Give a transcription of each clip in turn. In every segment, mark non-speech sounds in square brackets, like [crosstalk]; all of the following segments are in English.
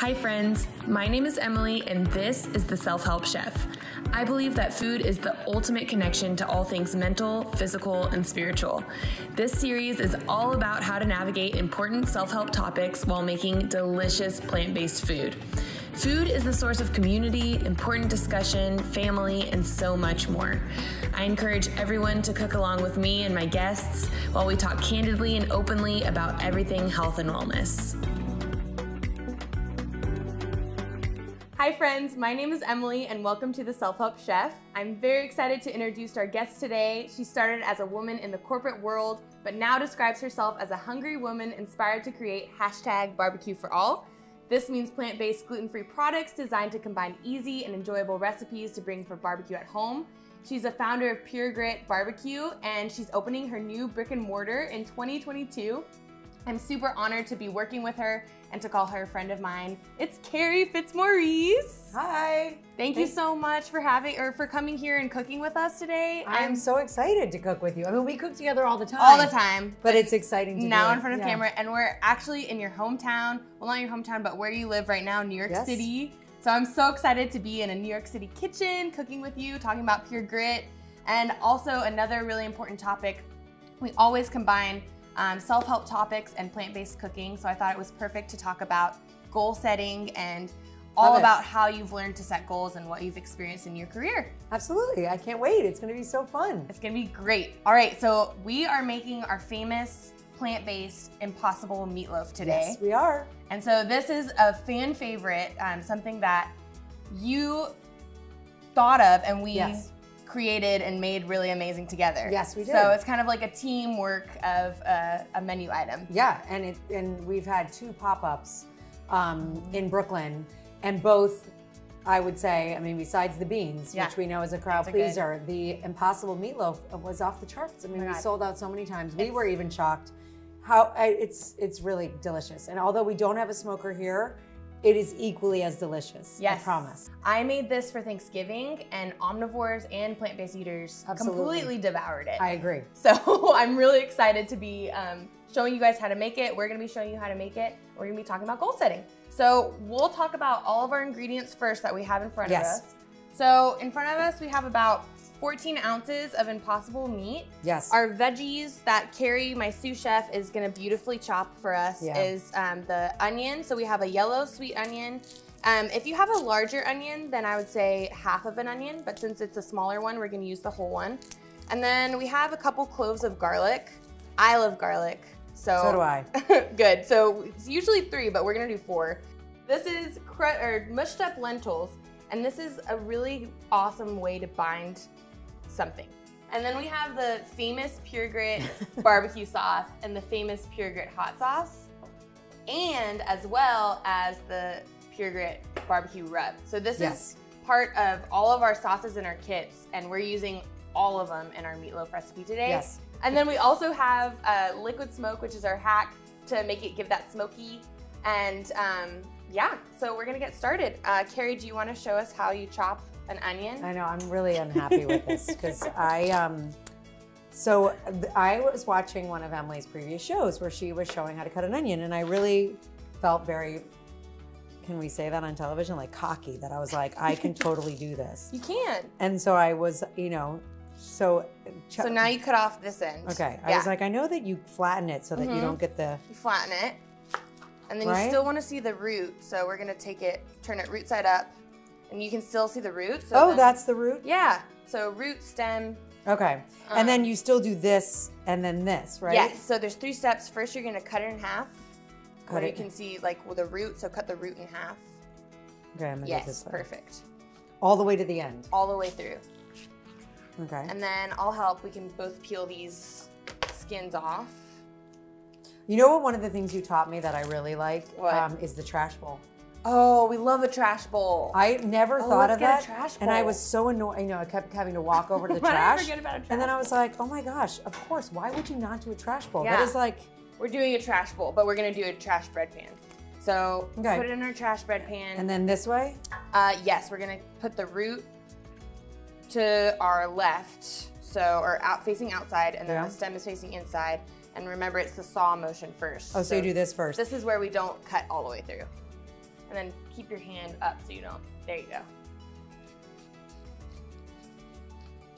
Hi, friends. My name is Emily, and this is The Self Help Chef. I believe that food is the ultimate connection to all things mental, physical, and spiritual. This series is all about how to navigate important self help topics while making delicious plant based food. Food is the source of community, important discussion, family, and so much more. I encourage everyone to cook along with me and my guests while we talk candidly and openly about everything health and wellness. Hi, friends. My name is Emily, and welcome to the Self Help Chef. I'm very excited to introduce our guest today. She started as a woman in the corporate world, but now describes herself as a hungry woman inspired to create hashtag barbecue for all. This means plant based, gluten free products designed to combine easy and enjoyable recipes to bring for barbecue at home. She's a founder of Pure Grit Barbecue, and she's opening her new brick and mortar in 2022. I'm super honored to be working with her and to call her a friend of mine. It's Kerry Fitzmaurice. Hi. Thank you so much for having or for coming here and cooking with us today. I'm, so excited to cook with you. I mean, we cook together all the time. all the time. But it's exciting to now in front of Yeah. camera, and we're actually in your hometown. Well, not your hometown, but where you live right now, New York Yes. City. So I'm so excited to be in a New York City kitchen, cooking with you, talking about pure grit, and also another really important topic. We always combine um, self-help topics and plant-based cooking, so I thought it was perfect to talk about goal setting and all Love it. about how you've learned to set goals and what you've experienced in your career. Absolutely. I can't wait. It's going to be so fun. It's gonna be great. All right, so we are making our famous plant-based impossible meatloaf today. Yes, we are. And so this is a fan favorite, um, something that you thought of and we Yes. Created and made really amazing together. Yes, we did. So it's kind of like a teamwork of uh, a menu item. Yeah, and it and we've had two pop-ups um, in Brooklyn, and both, I would say, I mean, besides the beans, Yeah. which we know is a crowd are good. pleaser, the Impossible Meatloaf was off the charts. I mean, Oh we God. sold out so many times. We It's- were even shocked. How I, it's it's really delicious, and although we don't have a smoker here, it is equally as delicious. Yes. I promise. I made this for Thanksgiving and omnivores and plant-based eaters Absolutely. completely devoured it. I agree. [laughs] So I'm really excited to be um, showing you guys how to make it. We're gonna be showing you how to make it. We're gonna be talking about goal setting. So we'll talk about all of our ingredients first that we have in front Yes. of us. So in front of us, we have about 14 ounces of impossible meat. Yes. Our veggies that Kerry, my sous chef, is gonna beautifully chop for us Yeah. is um, the onion. So we have a yellow sweet onion. Um, if you have a larger onion, then I would say half of an onion, but since it's a smaller one, we're gonna use the whole one. And then we have a couple cloves of garlic. I love garlic, so. so do I. [laughs] Good, so it's usually three, but we're gonna do four. This is mushed up lentils, and this is a really awesome way to bind something. And then we have the famous Pure Grit [laughs] barbecue sauce and the famous Pure Grit hot sauce, and as well as the Pure Grit barbecue rub. So this Yes. is part of all of our sauces in our kits, and we're using all of them in our meatloaf recipe today. Yes. And then we also have uh, liquid smoke, which is our hack to make it give that smoky. And um, yeah, so we're gonna get started. Uh, Kerry, do you want to show us how you chop an onion? I know I'm really unhappy with this because I um so I was watching one of Emily's previous shows where she was showing how to cut an onion and I really felt very can we say that on television like cocky that I was like I can [laughs] totally do this. You can. And so I was, you know, so So now you cut off this end. Okay, Yeah. I was like I know that you flatten it so that you Mhm. don't get the you flatten it, and then you still want to see the root. So we're gonna take it, turn it root side up, and you can still see the root. So Oh, then- that's the root? yeah. So root, stem. Okay. Um, and then you still do this and then this, right? Yes. So there's three steps. First, you're gonna cut it in half. Cut where it- you can see like with the root. So cut the root in half. Okay, I'm do it Yes, this way. perfect. All the way to the end. All the way through. Okay. And then I'll help. We can both peel these skins off. You know what? One of the things you taught me that I really like um, is the trash bowl. Oh, we love a trash bowl. I never Oh, thought of get that, a trash and I was so annoyed. You know, I kept having to walk over to the [laughs] Why did I trash, forget about a and then I was like, "Oh my gosh! Of course! Why would you not do a trash bowl? Yeah. That is like, We're doing a trash bowl, but we're gonna do a trash bread pan. So Okay. put it in our trash bread pan. and then this way. uh, yes, we're gonna put the root to our left, so or out facing outside, and then Yeah. the stem is facing inside. And remember, it's the saw motion first. Oh, so, you do this first. This is where we don't cut all the way through. And then keep your hand up so you don't. There you go.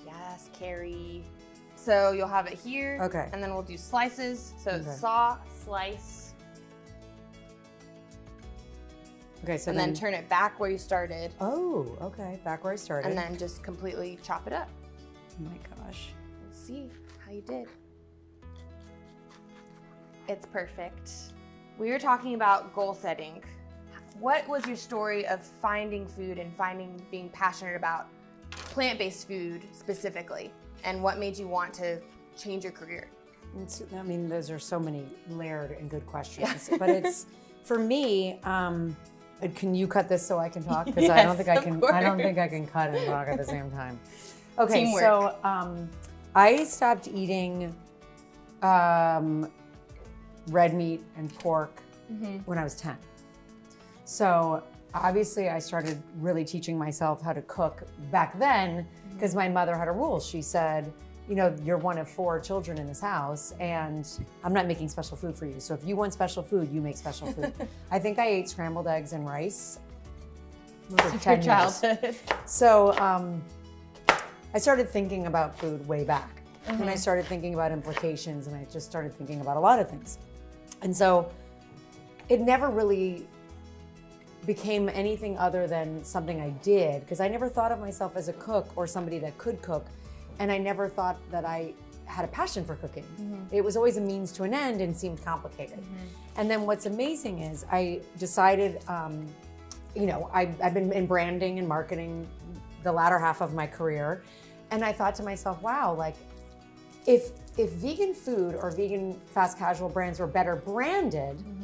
Yes, Kerry. So you'll have it here. Okay. And then we'll do slices. So Okay. saw, slice, Okay, so and then, turn it back where you started, Oh, okay. Back where I started. and then just completely chop it up. oh my gosh. Let's see how you did. It's perfect. We were talking about goal setting. What was your story of finding food and finding being passionate about plant-based food specifically? And what made you want to change your career? It's, I mean, those are so many layered and good questions. But it's [laughs] for me. Um, can you cut this so I can talk? Because I don't think I can. I don't think I can cut and talk at the same time. Okay, Teamwork. so um, I stopped eating um, red meat and pork when I was ten. So obviously, I started really teaching myself how to cook back then because my mother had a rule. She said, you know, you're one of four children in this house, and I'm not making special food for you. So if you want special food, you make special food. [laughs] I think I ate scrambled eggs and rice for Your 10 years. childhood. So um, I started thinking about food way back. And I started thinking about implications and I just started thinking about a lot of things. And so it never really became anything other than something I did because I never thought of myself as a cook or somebody that could cook. And I never thought that I had a passion for cooking. Mm-hmm. It was always a means to an end and seemed complicated. Mm-hmm. And then what's amazing is I decided, um, you know, I, I've been in branding and marketing the latter half of my career. And I thought to myself, wow, like if if vegan food or vegan fast casual brands were better branded, mm-hmm.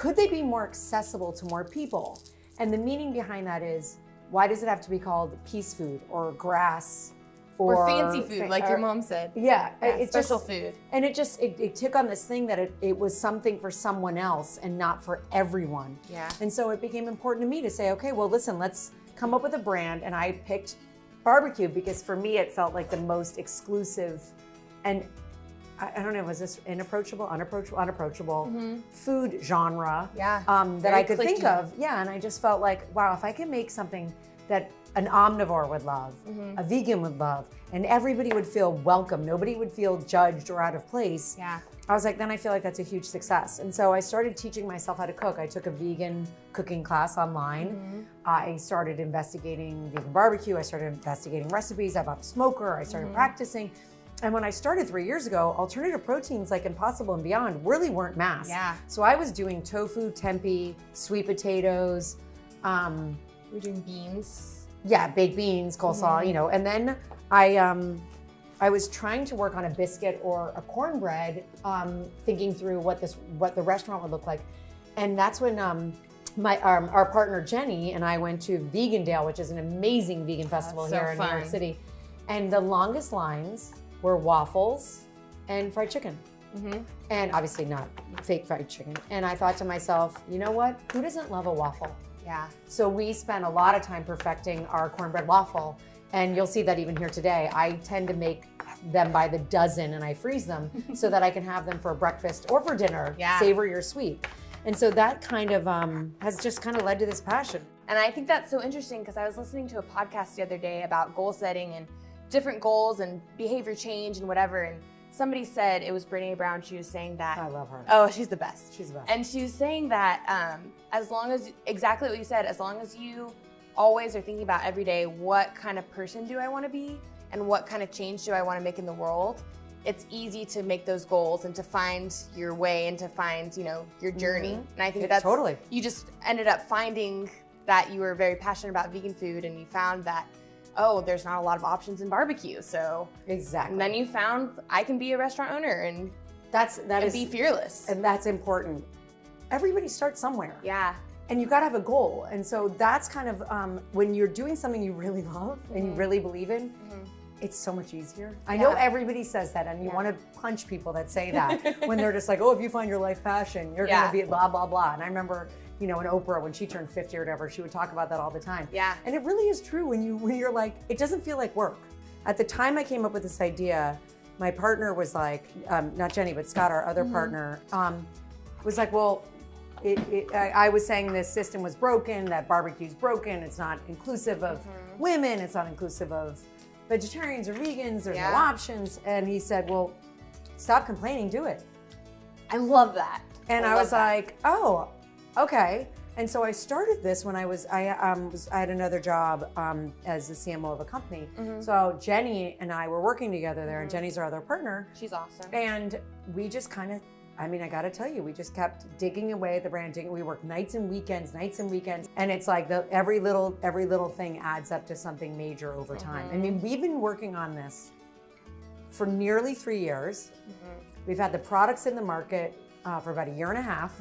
Could they be more accessible to more people? And the meaning behind that is why does it have to be called peace food or grass or fancy food, fa- like your mom said. Yeah, Yeah, it's special just, food. and it just it, it took on this thing that it, it was something for someone else and not for everyone. Yeah. And so it became important to me to say, okay, well, listen, let's come up with a brand. And I picked barbecue because for me it felt like the most exclusive and I, I don't know, was this inapproachable, unapproachable, unapproachable food genre Mm-hmm. Yeah, um, that very I could think of? Yeah, and I just felt like, wow, if I can make something that an omnivore would love, Mm-hmm. a vegan would love, and everybody would feel welcome, nobody would feel judged or out of place. Yeah. I was like, then I feel like that's a huge success. And so I started teaching myself how to cook. I took a vegan cooking class online. Mm-hmm. I started investigating vegan barbecue. I started investigating recipes. I bought a smoker. I Mm-hmm. started practicing. And when I started three years ago, alternative proteins like Impossible and Beyond really weren't mass. Yeah. So I was doing tofu, tempeh, sweet potatoes, um, We're doing beans. yeah, baked beans, coleslaw, you know. And then I um I was trying to work on a biscuit or a cornbread, um, thinking through what this what the restaurant would look like. And that's when um my um, our partner Jenny and I went to Vegandale, which is an amazing vegan festival so here in New York. City. And the longest lines were waffles and fried chicken. Mm-hmm. And obviously not fake fried chicken. And I thought to myself, you know what? Who doesn't love a waffle? Yeah. So we spent a lot of time perfecting our cornbread waffle. And you'll see that even here today. I tend to make them by the dozen and I freeze them [laughs] so that I can have them for breakfast or for dinner, Yeah. savory or sweet. And so that kind of um, has just kind of led to this passion. And I think that's so interesting because I was listening to a podcast the other day about goal setting and different goals and behavior change and whatever. And somebody said it was Brene Brown. She was saying that. I love her. Oh, she's the best. She's the best. And she was saying that um, as long as, exactly what you said, as long as you always are thinking about every day, what kind of person do I want to be and what kind of change do I want to make in the world? It's easy to make those goals and to find your way and to find, you know, your journey. Mhm. And I think that's totally. You just ended up finding that you were very passionate about vegan food and you found that, oh, there's not a lot of options in barbecue. So, Exactly. and then you found I can be a restaurant owner and, that's that and is be fearless. and that's important. Everybody starts somewhere. yeah. and you got to have a goal and so that's kind of um, when you're doing something you really love and you Mhm. really believe in Mhm. it's so much easier i know everybody says that and you Yeah. want to punch people that say [laughs] that when they're just like oh if you find your life passion you're Yeah. going to be blah blah blah and i remember you know in oprah when she turned 50 or whatever she would talk about that all the time Yeah. and it really is true when you when you're like it doesn't feel like work at the time i came up with this idea my partner was like um, not jenny but scott our other partner um, was like well it, it, I, I was saying this system was broken, that barbecue's broken, it's not inclusive of Mm-hmm. women, it's not inclusive of vegetarians or vegans, there's Yeah. no options. And he said, well, stop complaining, do it. I love that. And I, love was that. like, oh, okay. And so I started this when I was I um was, I had another job um, as the CMO of a company. Mm-hmm. So Jenny and I were working together there, and Jenny's our other partner. she's awesome. And we just kind of, I mean, I got to tell you, we just kept digging away at the brand. Digging, we worked nights and weekends, nights and weekends, and it's like the every little every little thing adds up to something major over time. I mean, we've been working on this for nearly three years. We've had the products in the market uh, for about a year and a half,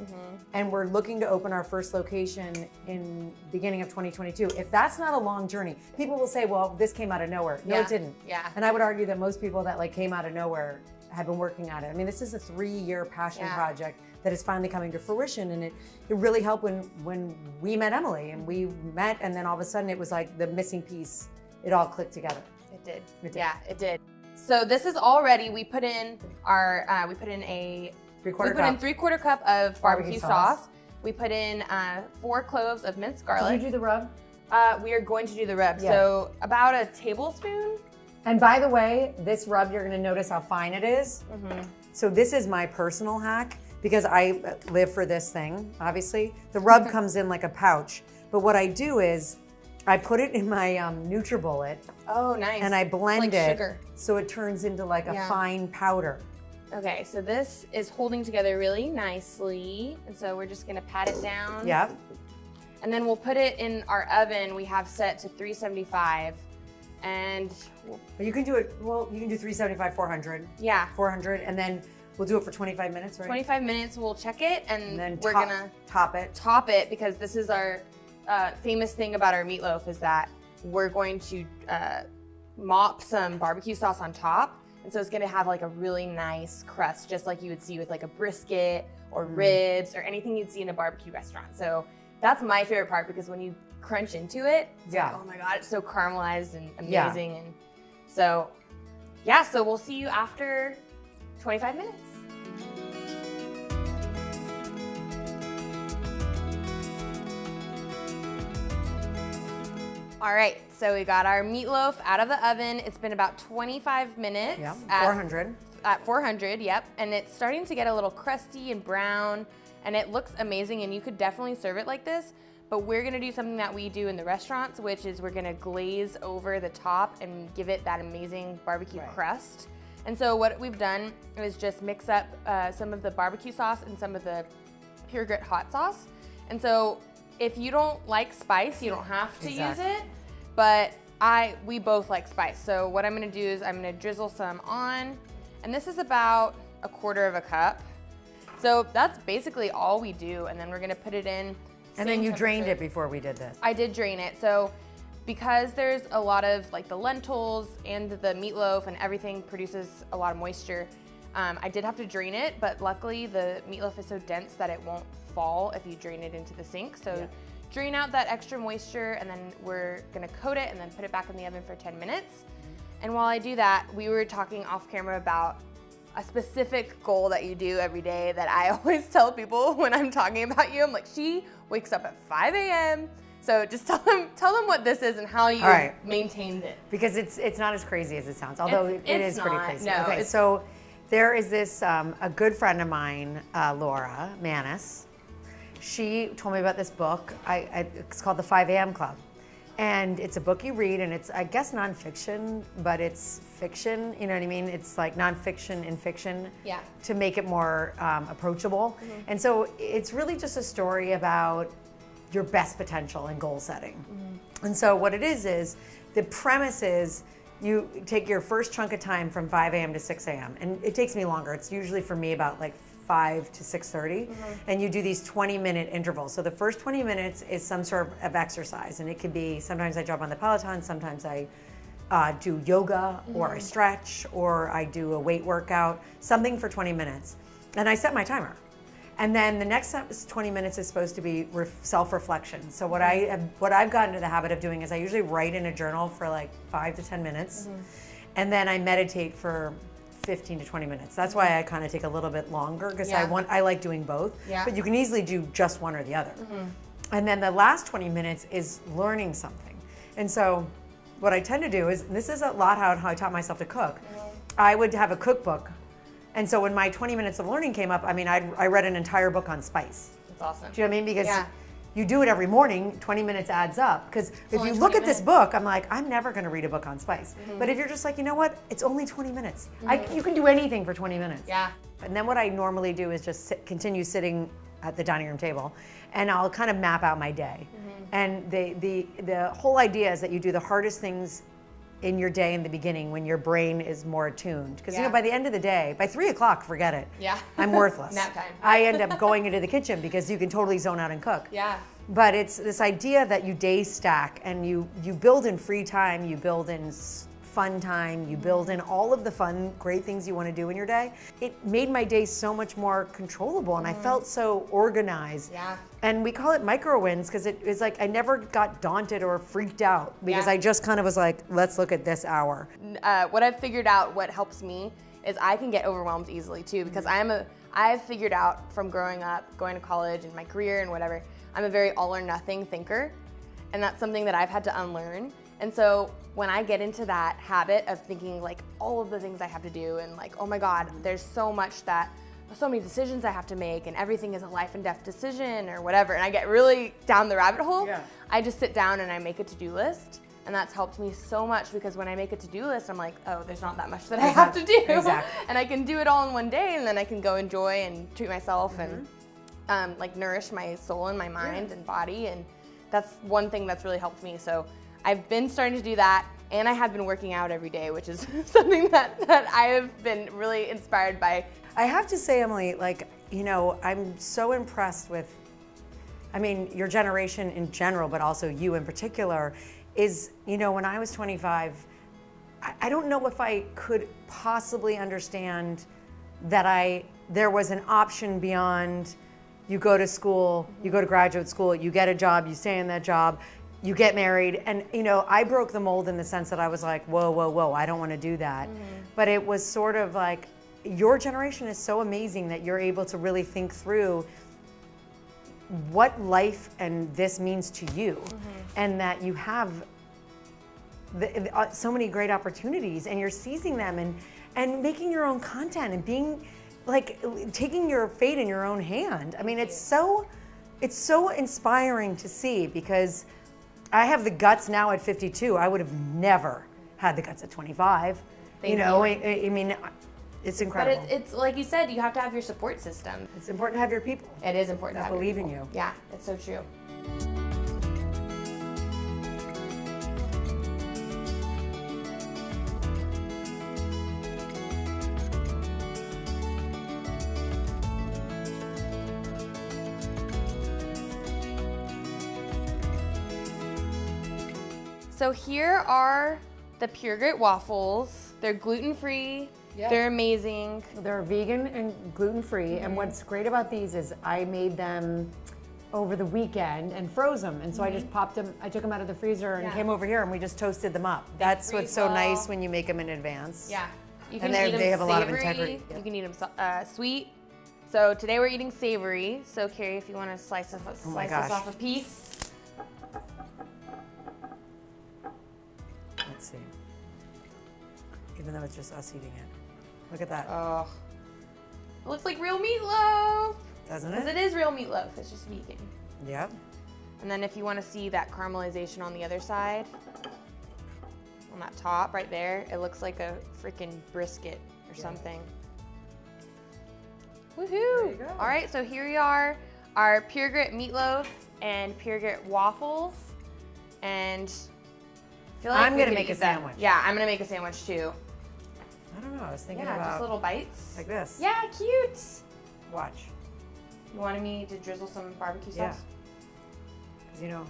and we're looking to open our first location in beginning of 2022. If that's not a long journey, people will say, "Well, this came out of nowhere." No, Yeah. it didn't. Yeah. And I would argue that most people that like came out of nowhere have been working on it. I mean, this is a three-year passion Yeah. project that is finally coming to fruition, and it it really helped when when we met Emily and we met, and then all of a sudden it was like the missing piece. It all clicked together. It did. It did. Yeah, it did. So this is already. We put in our uh, we put in a Three we quarter put in three quarter cup of barbecue, Barbecue sauce. sauce. We put in uh, four cloves of minced Can you garlic. do the rub? Uh, we are going to do the rub. Yeah. So about a tablespoon. And by the way, this rub, you're gonna notice how fine it is. Mm-hmm. So this is my personal hack because I live for this thing, obviously. The rub comes in like a pouch. But what I do is I put it in my um, NutriBullet Oh, nice. and I blend like it sugar. so it turns into like a Yeah. fine powder. Okay, so this is holding together really nicely. And so we're just gonna pat it down. Yeah. And then we'll put it in our oven we have set to 375. And we'll, you can do it, well, you can do 375, 400, yeah, 400, and then we'll do it for 25 minutes, right? 25 minutes we'll check it and, And then we're top, gonna top it. top it because this is our uh, famous thing about our meatloaf is that we're going to uh, mop some barbecue sauce on top. And so it's gonna have like a really nice crust, just like you would see with like a brisket or Mm. ribs or anything you'd see in a barbecue restaurant. So that's my favorite part because when you crunch into it, it's Yeah. like, oh my God, it's so caramelized and Yeah. amazing. And so, yeah, so we'll see you after 25 minutes. All right, so we got our meatloaf out of the oven. It's been about 25 minutes. Yeah, at- 400. At 400, yep. And it's starting to get a little crusty and brown, and it looks amazing, and you could definitely serve it like this. But we're gonna do something that we do in the restaurants, which is we're gonna glaze over the top and give it that amazing barbecue Right. crust. And so what we've done is just mix up uh, some of the barbecue sauce and some of the pure grit hot sauce. And so if you don't like spice, you don't have to Exactly. use it. But I we both like spice. So what I'm gonna do is I'm gonna drizzle some on. And this is about a quarter of a cup. So that's basically all we do. And then we're gonna put it in. And then you drained it before we did this. I did drain it. So because there's a lot of like the lentils and the meatloaf and everything produces a lot of moisture, um, I did have to drain it, but luckily the meatloaf is so dense that it won't fall if you drain it into the sink. So Yeah. drain out that extra moisture and then we're gonna coat it and then put it back in the oven for 10 minutes. And while I do that, we were talking off camera about a specific goal that you do every day that I [laughs] always tell people when I'm talking about you. I'm like, she wakes up at 5 a.m. So just [laughs] tell them tell them what this is and how you right. maintained it. Because it's it's not as crazy as it sounds, although It's- it it's is pretty crazy. No, okay, so there is this um, a good friend of mine, uh, Laura Manis. She told me about this book. I, I, it's called the 5 a.m. Club, and it's a book you read, and it's I guess nonfiction, but it's fiction. You know what I mean? It's like nonfiction in fiction. Yeah. To make it more um, approachable, and so it's really just a story about your best potential and goal setting. And so what it is is the premise is you take your first chunk of time from 5 a.m. to 6 a.m. and it takes me longer. It's usually for me about like 5 to 6:30, and you do these 20 minute intervals. So the first 20 minutes is some sort of exercise, and it could be sometimes I jump on the Peloton, sometimes I uh, do yoga, or I stretch, or I do a weight workout, something for 20 minutes, and I set my timer. And then the next 20 minutes is supposed to be self-reflection. So what I mm-hmm. have, what I've gotten into the habit of doing is I usually write in a journal for like five to 10 minutes, mm-hmm. and then I meditate for 15 to 20 minutes. That's why mm-hmm. I kind of take a little bit longer because I want I like doing both. Yeah. But you can easily do just one or the other. And then the last 20 minutes is learning something. And so what I tend to do is this is a lot how, how I taught myself to cook. I would have a cookbook. And so when my 20 minutes of learning came up, I mean, I, I read an entire book on spice. That's awesome. Do you know what I mean? Because Yeah. you do it every morning, 20 minutes adds up. Because if you look 20 at this book, I'm like, I'm never going to read a book on spice. Mm-hmm. But if you're just like, you know what? It's only 20 minutes. I, you can do anything for 20 minutes. Yeah. And then what I normally do is just sit, continue sitting at the dining room table, and I'll kind of map out my day. Mm-hmm. And the, the, the whole idea is that you do the hardest things in your day in the beginning when your brain is more attuned. Because you know, by the end of the day, by three o'clock, forget it. Yeah. I'm [laughs] worthless. Nap time. I end up going into the kitchen because you can totally zone out and cook. Yeah. But it's this idea that you day stack and you you build in free time, you build in fun time, you build in all of the fun, great things you want to do in your day. It made my day so much more controllable and I felt so organized. Yeah. And we call it micro wins because it was like I never got daunted or freaked out because Yeah. I just kind of was like, let's look at this hour. uh, what I've figured out, what helps me, is I can get overwhelmed easily too because I'm a. I've figured out from growing up, going to college, and my career and whatever. I'm a very all or nothing thinker, and that's something that I've had to unlearn. And so when I get into that habit of thinking like all of the things I have to do, and like, oh my God, there's so much that. So many decisions I have to make, and everything is a life and death decision or whatever. And I get really down the rabbit hole. Yeah. I just sit down and I make a to-do list, and that's helped me so much because when I make a to-do list, I'm like, oh, there's not that much that I have to do, Exactly. [laughs] and I can do it all in one day, and then I can go enjoy and treat myself and Mm-hmm. um, like nourish my soul and my mind and body, and that's one thing that's really helped me. So I've been starting to do that, and I have been working out every day, which is [laughs] something that that I have been really inspired by. I have to say, Emily, like, you know, I'm so impressed with, I mean, your generation in general, but also you in particular, is, you know, when I was 25, I, I don't know if I could possibly understand that I, there was an option beyond you go to school, you go to graduate school, you get a job, you stay in that job, you get married. And, you know, I broke the mold in the sense that I was like, whoa, whoa, whoa, I don't want to do that. But it was sort of like, your generation is so amazing that you're able to really think through what life and this means to you and that you have the, the- uh, so many great opportunities and you're seizing them and and making your own content and being like taking your fate in your own hand i mean it's so it's so inspiring to see because i have the guts now at 52 i would have never had the guts at 25 Thank you know you. I, I mean it's But incredible it's, it's like you said, you have to have your support system. it's important to have your people It is important to that your believe in you Yeah, it's so true. So here are the Pure Grit waffles. They're gluten free. Yeah. They're amazing. They're vegan and gluten free. Mm-hmm. And what's great about these is I made them over the weekend and froze them. And so I just popped them, I took them out of the freezer and. Yeah. came over here and we just toasted them up. That's what's so freeze nice when you make them in advance. Yeah. You And they're- eat 'em they have a lot of savory, integrity. You can eat them uh, sweet. So today we're eating savory. So Kerry, if you want to slice, us, Oh my slice us off a piece. Even though it's just us eating it. Look at that, Oh. It looks like real meatloaf. doesn't it? Because it? it is real meatloaf. It's just vegan. Yep. And then if you want to see that caramelization on the other side, on that top right there, it looks like a freaking brisket or something. Woohoo! you. All right, so here we are, our Pure Grit meatloaf and Pure Grit waffles. And I feel like I'm gonna make a eat that. sandwich. Yeah, I'm gonna make a sandwich too. I don't know. I was thinking about Yeah, about just little bites. like this. Yeah, cute. Watch. You wanted me to drizzle some barbecue Yeah. sauce? Because you know,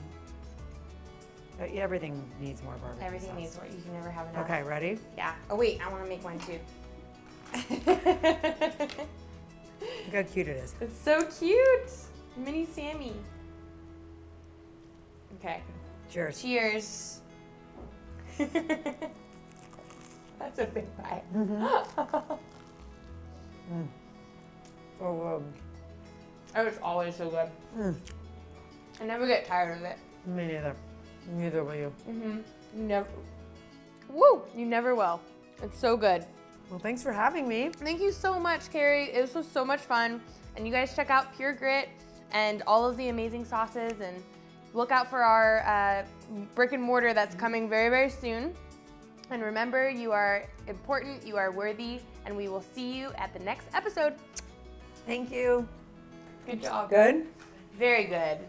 uh, everything needs more barbecue sauce. Everything sauce. needs what you can never have enough. Okay, ready? Yeah. Oh wait, I want to make one too. Look how cute it is. it's so cute, mini Sammy. Okay. Cheers. Cheers. [laughs] That's a big bite. Oh, It was always so good. Mm. I never get tired of it. me neither. Neither will you. Mm-hmm. You never. Woo! You never will. It's so good. Well, thanks for having me. Thank you so much, Kerry. This was so much fun. And you guys check out Pure Grit and all of the amazing sauces and look out for our uh, brick and mortar that's coming very, very soon. And remember, you are important, you are worthy, and we will see you at the next episode. Thank you. Good job. Good? Very good.